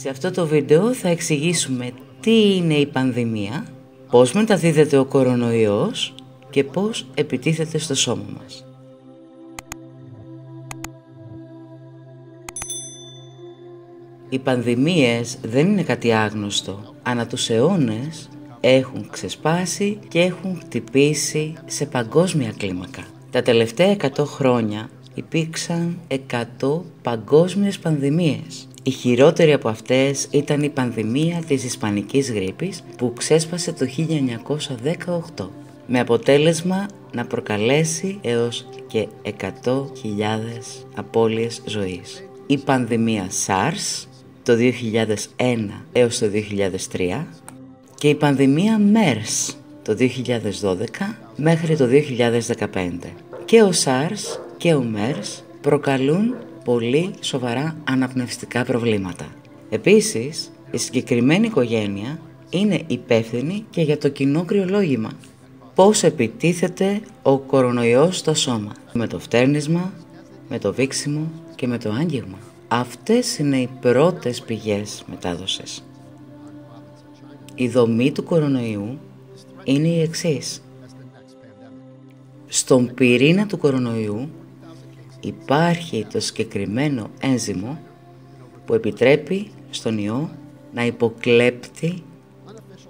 Σε αυτό το βίντεο θα εξηγήσουμε τι είναι η πανδημία, πώς μεταδίδεται ο κορονοϊός και πώς επιτίθεται στο σώμα μας. Οι πανδημίες δεν είναι κάτι άγνωστο. Ανά τους αιώνες έχουν ξεσπάσει και έχουν χτυπήσει σε παγκόσμια κλίμακα. Τα τελευταία 100 χρόνια υπήρξαν 100 παγκόσμιες πανδημίες. Η χειρότερη από αυτές ήταν η πανδημία της Ισπανικής γρήπης που ξέσπασε το 1918 με αποτέλεσμα να προκαλέσει έως και 100.000 απώλειες ζωής. Η πανδημία SARS το 2001 έως το 2003 και η πανδημία MERS το 2012 μέχρι το 2015. Και ο SARS και ο MERS προκαλούν πολύ σοβαρά αναπνευστικά προβλήματα. Επίσης, η συγκεκριμένη οικογένεια είναι υπεύθυνη και για το κοινό κρυολόγημα. Πώς επιτίθεται ο κορονοϊός στο σώμα; Με το φτέρνισμα, με το βήξιμο και με το άγγιγμα. Αυτές είναι οι πρώτες πηγές μετάδοσης. Η δομή του κορονοϊού είναι η εξής. Στον πυρήνα του κορονοϊού υπάρχει το συγκεκριμένο ένζυμο που επιτρέπει στον ιό να υποκλέπτει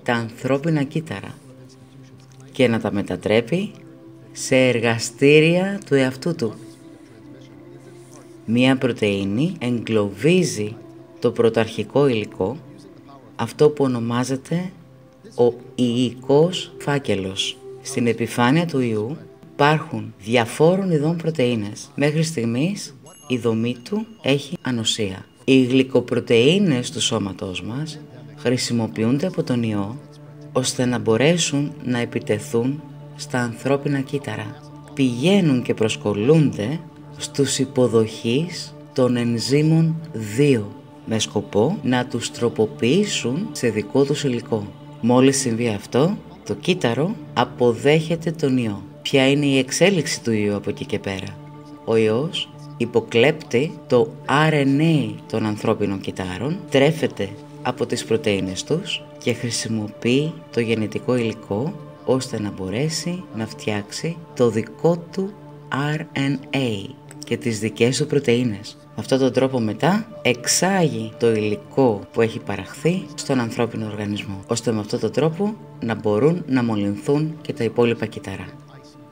τα ανθρώπινα κύτταρα και να τα μετατρέπει σε εργαστήρια του εαυτού του. Μία πρωτεΐνη εγκλωβίζει το πρωταρχικό υλικό, αυτό που ονομάζεται ο ιϊκός φάκελος. Στην επιφάνεια του ιού υπάρχουν διαφόρων ειδών πρωτεΐνες. Μέχρι στιγμής η δομή του έχει ανοσία. Οι γλυκοπρωτεΐνες του σώματός μας χρησιμοποιούνται από τον ιό ώστε να μπορέσουν να επιτεθούν στα ανθρώπινα κύτταρα. Πηγαίνουν και προσκολούνται στους υποδοχείς των ενζήμων 2 με σκοπό να τους τροποποιήσουν σε δικό τους υλικό. Μόλις συμβεί αυτό, το κύτταρο αποδέχεται τον ιό. Ποια είναι η εξέλιξη του ιού από εκεί και πέρα. Ο ιός υποκλέπτει το RNA των ανθρώπινων κυτάρων, τρέφεται από τις πρωτεΐνες τους και χρησιμοποιεί το γενετικό υλικό ώστε να μπορέσει να φτιάξει το δικό του RNA και τις δικές του πρωτεΐνες. Με αυτόν τον τρόπο μετά εξάγει το υλικό που έχει παραχθεί στον ανθρώπινο οργανισμό, ώστε με αυτόν τον τρόπο να μπορούν να μολυνθούν και τα υπόλοιπα κυταρά.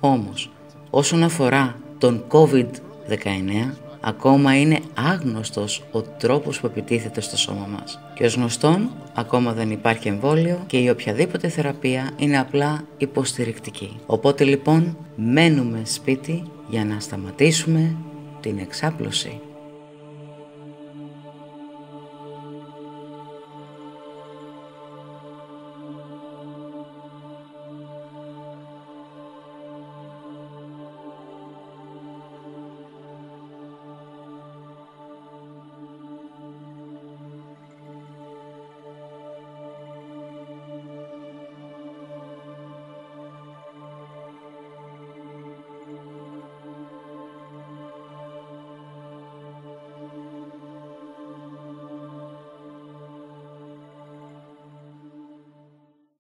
Όμως, όσον αφορά τον COVID-19, ακόμα είναι άγνωστος ο τρόπος που επιτίθεται στο σώμα μας. Και ως γνωστόν, ακόμα δεν υπάρχει εμβόλιο και η οποιαδήποτε θεραπεία είναι απλά υποστηρικτική. Οπότε λοιπόν, μένουμε σπίτι για να σταματήσουμε την εξάπλωση